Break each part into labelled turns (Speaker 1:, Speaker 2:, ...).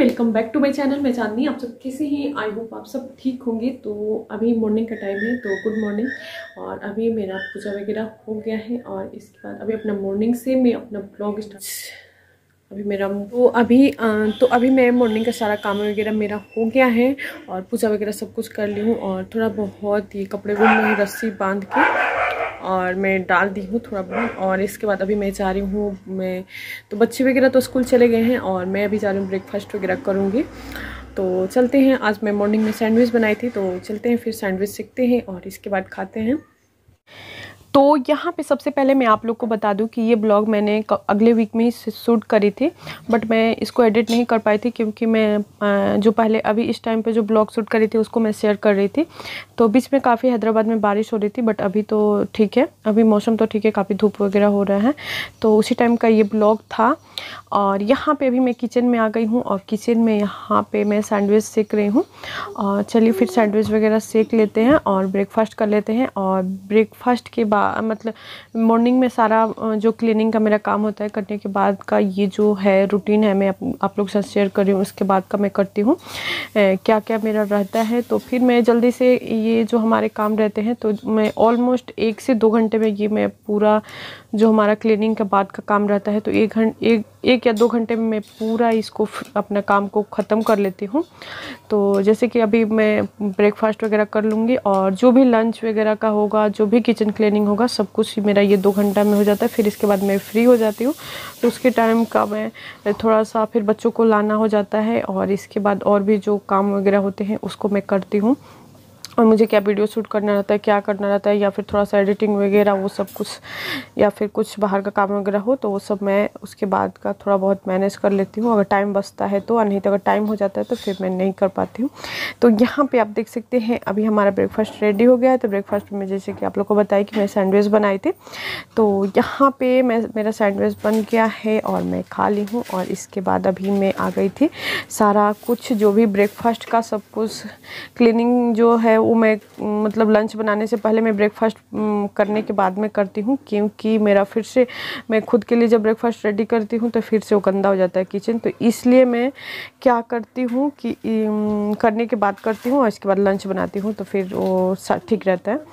Speaker 1: Welcome back to my channel. मैं चांदनी, आप सब कैसे हैं? आई होप आप सब ठीक होंगे। तो अभी मॉर्निंग का टाइम है तो गुड मॉर्निंग और अभी मेरा पूजा वगैरह हो गया है और इसके बाद अभी अपना मॉर्निंग से मैं अपना ब्लॉग स्टार्ट अभी मेरा तो अभी तो अभी मैं मॉर्निंग का सारा काम वगैरह मेरा हो गया है और पूजा वगैरह सब कुछ कर ली हूँ और थोड़ा बहुत ये कपड़े को मैं रस्सी बाँध के और मैं डाल दी हूँ थोड़ा बहुत, और इसके बाद अभी मैं जा रही हूँ, मैं तो बच्चे वगैरह तो स्कूल चले गए हैं, और मैं अभी जा रही हूँ ब्रेकफास्ट वगैरह करूँगी। तो चलते हैं, आज मैं मॉर्निंग में सैंडविच बनाई थी तो चलते हैं, फिर सैंडविच सीखते हैं, और इसके बाद खाते हैं। तो यहाँ पे सबसे पहले मैं आप लोग को बता दूँ कि ये ब्लॉग मैंने अगले वीक में ही शूट करी थी बट मैं इसको एडिट नहीं कर पाई थी क्योंकि मैं जो पहले अभी इस टाइम पे जो ब्लॉग शूट करी थी उसको मैं शेयर कर रही थी। तो बीच में काफ़ी हैदराबाद में बारिश हो रही थी बट अभी तो ठीक है, अभी मौसम तो ठीक है, काफ़ी धूप वगैरह हो रहा है। तो उसी टाइम का ये ब्लॉग था और यहाँ पर अभी मैं किचन में आ गई हूँ और किचन में यहाँ पर मैं सैंडविच सेक रही हूँ। और चलिए फिर सैंडविच वगैरह सेक लेते हैं और ब्रेकफास्ट कर लेते हैं और ब्रेकफास्ट के बाद मतलब मॉर्निंग में सारा जो क्लीनिंग का मेरा काम होता है करने के बाद का ये जो है रूटीन है, मैं आप लोग के साथ शेयर कर रही हूँ, उसके बाद का मैं करती हूँ। क्या क्या मेरा रहता है तो फिर मैं जल्दी से ये जो हमारे काम रहते हैं तो मैं ऑलमोस्ट एक से दो घंटे में ये मैं पूरा जो हमारा क्लीनिंग के बाद का काम रहता है तो एक घंटे एक एक या दो घंटे में मैं पूरा इसको अपना काम को ख़त्म कर लेती हूँ। तो जैसे कि अभी मैं ब्रेकफास्ट वगैरह कर लूँगी और जो भी लंच वगैरह का होगा, जो भी किचन क्लीनिंग होगा, सब कुछ मेरा ये दो घंटा में हो जाता है, फिर इसके बाद मैं फ्री हो जाती हूँ। तो उसके टाइम का मैं थोड़ा सा फिर बच्चों को लाना हो जाता है और इसके बाद और भी जो काम वगैरह होते हैं, उसको मैं करती हूँ। और मुझे क्या वीडियो शूट करना रहता है, क्या करना रहता है, या फिर थोड़ा सा एडिटिंग वगैरह, वो सब कुछ, या फिर कुछ बाहर का काम वगैरह हो तो वो सब मैं उसके बाद का थोड़ा बहुत मैनेज कर लेती हूँ। अगर टाइम बचता है तो और नहीं तो अगर टाइम हो जाता है तो फिर मैं नहीं कर पाती हूँ। तो यहाँ पर आप देख सकते हैं, अभी हमारा ब्रेकफास्ट रेडी हो गया है। तो ब्रेकफास्ट में जैसे कि आप लोग को बताया कि मैं सैंडविच बनाई थी। तो यहाँ पर मैं, मेरा सैंडविच बन गया है और मैं खा ली हूँ और इसके बाद अभी मैं आ गई थी। सारा कुछ जो भी ब्रेकफास्ट का सब कुछ क्लीनिंग जो है मैं मतलब लंच बनाने से पहले मैं ब्रेकफास्ट करने के बाद में करती हूँ, क्योंकि मेरा फिर से, मैं खुद के लिए जब ब्रेकफास्ट रेडी करती हूँ तो फिर से वो गंदा हो जाता है किचन तो इसलिए मैं क्या करती हूँ कि करने के बाद करती हूँ और इसके बाद लंच बनाती हूँ तो फिर वो ठीक रहता है।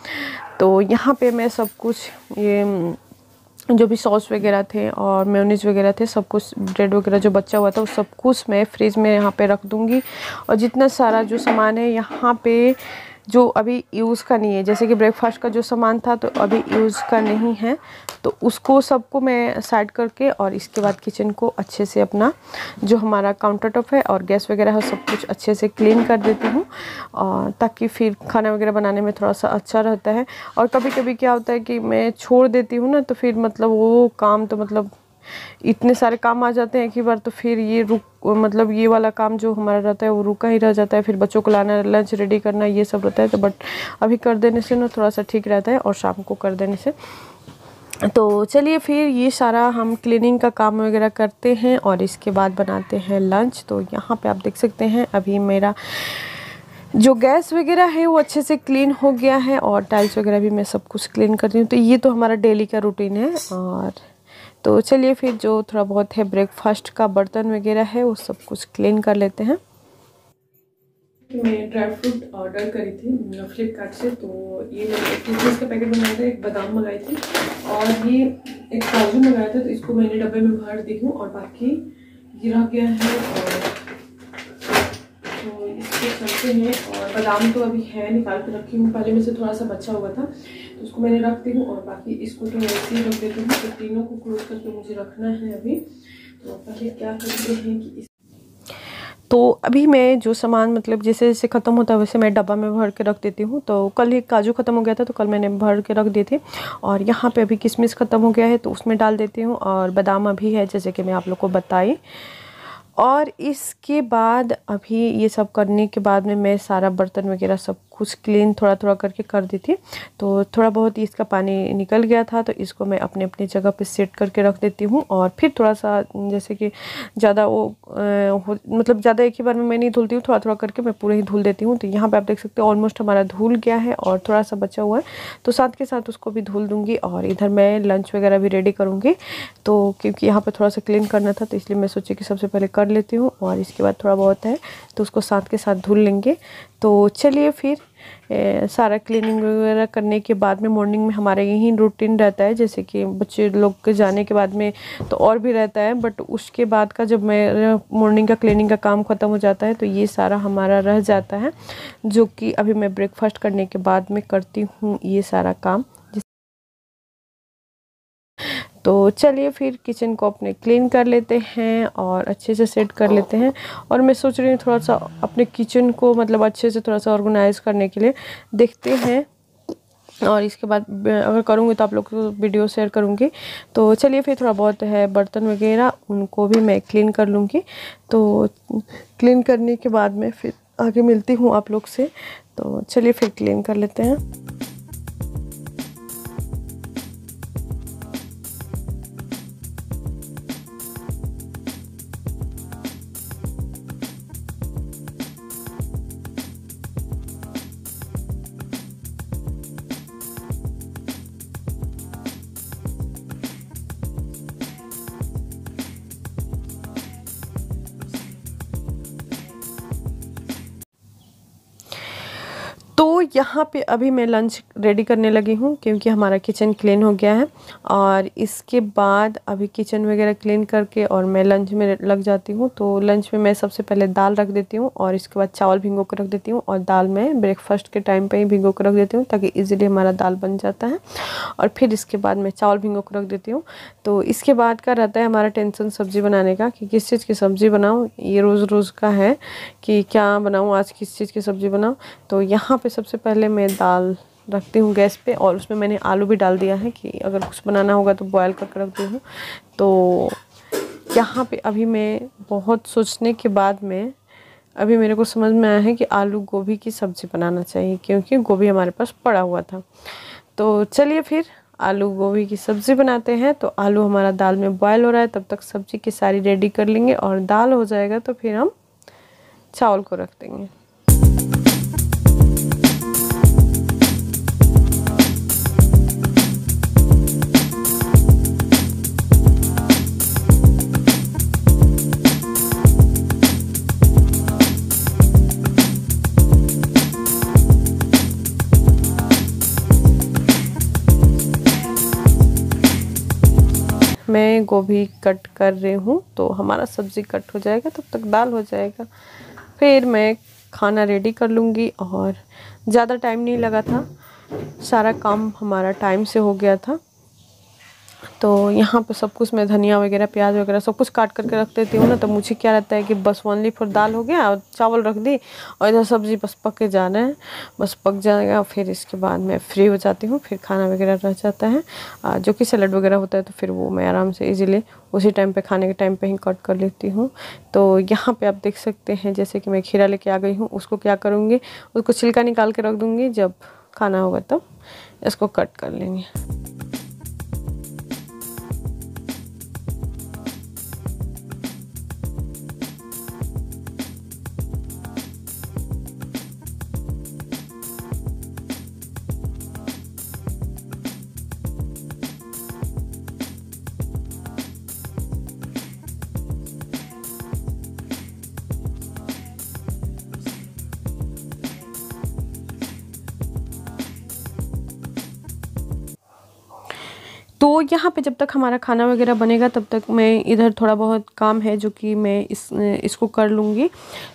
Speaker 1: तो यहाँ पे मैं सब कुछ, ये जो भी सॉस वगैरह थे और मेयोनीज वगैरह थे, सब कुछ ब्रेड वगैरह जो बचा हुआ था, वो सब कुछ मैं फ्रिज में यहाँ पे रख दूँगी। और जितना सारा जो सामान है, यहाँ पे जो अभी यूज़ का नहीं है। जैसे कि ब्रेकफास्ट का जो सामान था तो अभी यूज़ का नहीं है। तो उसको सबको मैं साइड करके और इसके बाद किचन को अच्छे से अपना जो हमारा काउंटर टॉप है और गैस वगैरह है, सब कुछ अच्छे से क्लीन कर देती हूँ। ताकि फिर खाना वगैरह बनाने में थोड़ा सा अच्छा रहता है। और कभी कभी क्या होता है कि मैं छोड़ देती हूँ ना तो फिर मतलब वो काम तो मतलब इतने सारे काम आ जाते हैं कि बार तो फिर ये रुक मतलब ये वाला काम जो हमारा रहता है वो रुका ही रह जाता है। फिर बच्चों को लाना लंच रेडी करना, ये सब रहता है। तो बट अभी कर देने से ना थोड़ा सा ठीक रहता है और शाम को कर देने से। तो चलिए फिर ये सारा हम क्लीनिंग का काम वगैरह करते हैं और इसके बाद बनाते हैं लंच तो यहाँ पे आप देख सकते हैं, अभी मेरा जो गैस वगैरह है वो अच्छे से क्लीन हो गया है और टाइल्स वगैरह भी मैं सब कुछ क्लीन करती हूँ। तो ये तो हमारा डेली का रूटीन है और तो चलिए फिर जो थोड़ा बहुत है ब्रेकफास्ट का बर्तन वगैरह है, वो सब कुछ क्लीन कर लेते हैं। मैं ड्राई फ्रूट ऑर्डर करी थी फ्लिपकार्ट से तो ये किशमिश का पैकेट मंगाया था, एक बादाम मंगाई थी और ये एक काजू मंगाया था तो इसको मैंने डब्बे में भर दी हूँ और बाकी गिरा गया है और तो इसको चलते हैं और बादाम तो अभी है, निकाल के रखी हूँ। पहले में से थोड़ा सा बचा हुआ था तो उसको मैंने रखती हूँ और बाकी इसको तो ऐसे ही रख देती हूँ। तो तीनों को क्लोज करके मुझे रखना है अभी। तो पहले क्या करते हैं कि तो अभी मैं जो सामान मतलब जैसे जैसे ख़त्म होता है, वैसे मैं डब्बा में भर के रख देती हूँ। तो कल ही काजू ख़त्म हो गया था तो कल मैंने भर के रख दिए थे। और यहाँ पे अभी किशमिश ख़त्म हो गया है तो उसमें डाल देती हूँ। और बादाम अभी है, जैसे कि मैं आप लोग को बताई। और इसके बाद अभी ये सब करने के बाद में मैं सारा बर्तन वगैरह सब कुछ क्लीन थोड़ा थोड़ा करके कर दी थी। तो थोड़ा बहुत ही इसका पानी निकल गया था तो इसको मैं अपने अपनी जगह पे सेट करके रख देती हूँ। और फिर थोड़ा सा जैसे कि ज़्यादा वो मतलब ज़्यादा एक ही बार में मैं नहीं धुलती हूँ थोड़ा थोड़ा करके मैं पूरे ही धुल देती हूँ। तो यहाँ पर आप देख सकते हो ऑलमोस्ट हमारा धुल गया है और थोड़ा सा बचा हुआ है। तो साथ के साथ उसको भी धुल दूँगी और इधर मैं लंच वगैरह भी रेडी करूँगी। तो क्योंकि यहाँ पर थोड़ा सा क्लीन करना था तो इसलिए मैं सोची कि सबसे पहले कर लेती हूँ और इसके बाद थोड़ा बहुत है तो उसको साथ के साथ धुल लेंगे। तो चलिए फिर सारा क्लीनिंग वगैरह करने के बाद में मॉर्निंग में हमारा यही रूटीन रहता है, जैसे कि बच्चे लोग के जाने के बाद में तो और भी रहता है बट उसके बाद का जब मेरा मॉर्निंग का क्लीनिंग का काम ख़त्म हो जाता है तो ये सारा हमारा रह जाता है, जो कि अभी मैं ब्रेकफास्ट करने के बाद में करती हूँ, ये सारा काम। तो चलिए फिर किचन को अपने क्लीन कर लेते हैं और अच्छे से सेट कर लेते हैं। और मैं सोच रही हूँ थोड़ा सा अपने किचन को मतलब अच्छे से थोड़ा सा ऑर्गेनाइज़ करने के लिए देखते हैं। और इसके बाद अगर करूँगी तो आप लोग को वीडियो शेयर करूँगी। तो चलिए फिर थोड़ा बहुत है बर्तन वगैरह, उनको भी मैं क्लीन कर लूँगी। तो क्लीन करने के बाद में फिर आगे मिलती हूँ आप लोग से। तो चलिए फिर क्लीन कर लेते हैं। यहाँ पे अभी मैं लंच रेडी करने लगी हूँ, क्योंकि हमारा किचन क्लीन हो गया है। और इसके बाद अभी किचन वगैरह क्लीन करके और मैं लंच में लग जाती हूँ तो लंच में मैं सबसे पहले दाल रख देती हूँ और इसके बाद चावल भिंगो कर रख देती हूँ और दाल मैं ब्रेकफास्ट के टाइम पर ही भिंगो कर रख देती हूँ, ताकि ईज़िली हमारा दाल बन जाता है। और फिर इसके बाद मैं चावल भिंगो कर रख देती हूँ। तो इसके बाद का रहता है हमारा टेंशन सब्ज़ी बनाने का, कि किस चीज़ की सब्ज़ी बनाऊँ, ये रोज़ रोज़ का है कि क्या बनाऊँ, आज किस चीज़ की सब्ज़ी बनाऊँ। तो यहाँ पर सबसे पहले मैं दाल रखती हूँ गैस पे और उसमें मैंने आलू भी डाल दिया है कि अगर कुछ बनाना होगा तो बॉयल करके रखती हूँ। तो यहाँ पे अभी मैं बहुत सोचने के बाद में अभी मेरे को समझ में आया है कि आलू गोभी की सब्ज़ी बनाना चाहिए क्योंकि गोभी हमारे पास पड़ा हुआ था। तो चलिए फिर आलू गोभी की सब्ज़ी बनाते हैं। तो आलू हमारा दाल में बॉयल हो रहा है, तब तक सब्ज़ी की सारी रेडी कर लेंगे और दाल हो जाएगा तो फिर हम चावल को रख देंगे। मैं गोभी कट कर रही हूँ तो हमारा सब्ज़ी कट हो जाएगा, तब तक दाल हो जाएगा। फिर मैं खाना रेडी कर लूँगी और ज़्यादा टाइम नहीं लगा था। सारा काम हमारा टाइम से हो गया था। तो यहाँ पे सब कुछ मैं धनिया वगैरह, प्याज वगैरह सब कुछ काट करके रख देती हूँ ना तो मुझे क्या रहता है कि बस ओनली फॉर दाल हो गया और चावल रख दी और इधर सब्ज़ी बस पक के जाना है। बस पक जाएगा फिर इसके बाद मैं फ्री हो जाती हूँ, फिर खाना वगैरह रह जाता है। जो कि सैलड वगैरह होता है तो फिर वो मैं आराम से ईजिली उसी टाइम पर खाने के टाइम पर ही कट कर लेती हूँ। तो यहाँ पर आप देख सकते हैं, जैसे कि मैं खीरा लेके आ गई हूँ, उसको क्या करूँगी, उसको छिलका निकाल के रख दूँगी, जब खाना होगा तब इसको कट कर लेंगे। तो यहाँ पे जब तक हमारा खाना वगैरह बनेगा, तब तक मैं इधर थोड़ा बहुत काम है जो कि मैं इस, इसको कर लूँगी।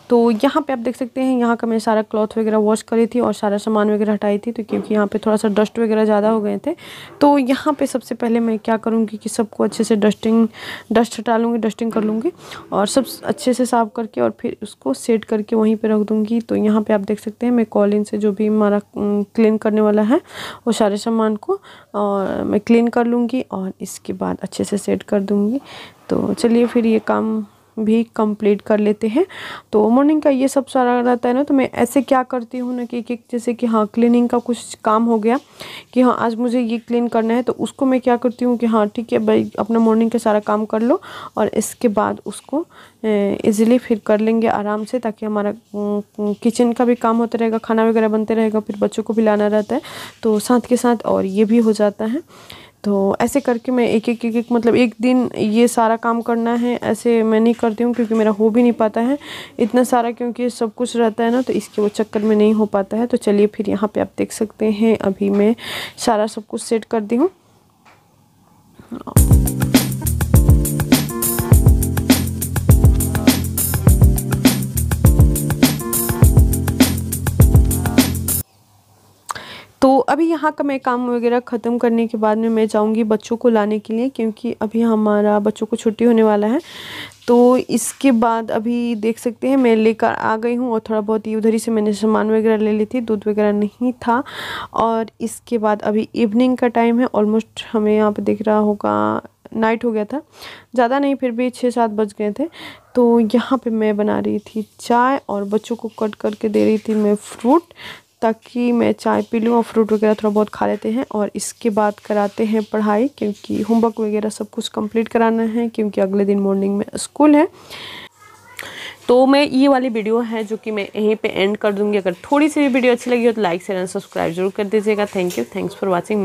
Speaker 1: तो यहाँ पे आप देख सकते हैं, यहाँ का मैं सारा क्लॉथ वगैरह वॉश करी थी और सारा सामान वगैरह हटाई थी तो क्योंकि यहाँ पे थोड़ा सा डस्ट वगैरह ज़्यादा हो गए थे। तो यहाँ पे सबसे पहले मैं क्या करूँगी कि सबको अच्छे से डस्टिंग, डस्ट हटा लूँगी, डस्टिंग कर लूँगी और सब अच्छे से साफ़ करके और फिर उसको सेट करके वहीं पर रख दूँगी। तो यहाँ पर आप देख सकते हैं, मैं कॉलिन से जो भी हमारा क्लीन करने वाला है, वो सारे सामान को, और मैं क्लीन कर लूँगी। और इसके बाद अच्छे से सेट कर दूँगी। तो चलिए फिर ये काम
Speaker 2: भी कंप्लीट कर लेते हैं। तो मॉर्निंग का ये सब सारा रहता है ना तो मैं ऐसे क्या करती हूँ ना कि, कि जैसे कि हाँ क्लीनिंग का कुछ काम हो गया कि हाँ आज मुझे ये क्लीन करना है तो उसको मैं क्या करती हूँ कि हाँ ठीक है भाई अपना मॉर्निंग का सारा काम कर लो और इसके बाद उसको ईज़िली फिर कर लेंगे आराम से ताकि हमारा किचन का भी काम होता रहेगा खाना वगैरह बनते रहेगा फिर बच्चों को भी लाना रहता है। तो साथ के साथ और ये भी हो जाता है। तो ऐसे करके मैं एक एक एक एक मतलब एक दिन ये सारा काम करना है, ऐसे मैं नहीं करती हूँ क्योंकि मेरा हो भी नहीं पाता है। इतना सारा क्योंकि सब कुछ रहता है ना तो इसके वो चक्कर में नहीं हो पाता है। तो चलिए फिर यहाँ पे आप देख सकते हैं, अभी मैं सारा सब कुछ सेट कर दी हूँ। तो अभी यहाँ का मैं काम वगैरह ख़त्म करने के बाद में मैं जाऊँगी बच्चों को लाने के लिए, क्योंकि अभी हमारा बच्चों को छुट्टी होने वाला है। तो इसके बाद अभी देख सकते हैं, मैं लेकर आ गई हूँ और थोड़ा बहुत ही उधर ही से मैंने सामान वगैरह ले ली थी, दूध वगैरह नहीं था। और इसके बाद अभी इवनिंग का टाइम है ऑलमोस्ट हमें यहाँ पर दिख रहा होगा नाइट हो गया था। ज़्यादा नहीं, फिर भी छः सात बज गए थे। तो यहाँ पे मैं बना रही थी चाय और बच्चों को कट करके दे रही थी मैं फ्रूट ताकि मैं चाय पी लूँ और फ्रूट वगैरह थोड़ा बहुत खा लेते हैं और इसके बाद कराते हैं पढ़ाई क्योंकि होमवर्क वगैरह सब कुछ कंप्लीट कराना है क्योंकि अगले दिन मॉर्निंग में स्कूल है। तो मैं ये वाली वीडियो है जो कि मैं यहीं पे एंड कर दूँगी। अगर थोड़ी सी भी वीडियो अच्छी लगी हो तो लाइक शेयर एंड सब्सक्राइब ज़रूर कर दीजिएगा। Thank you thanks for watching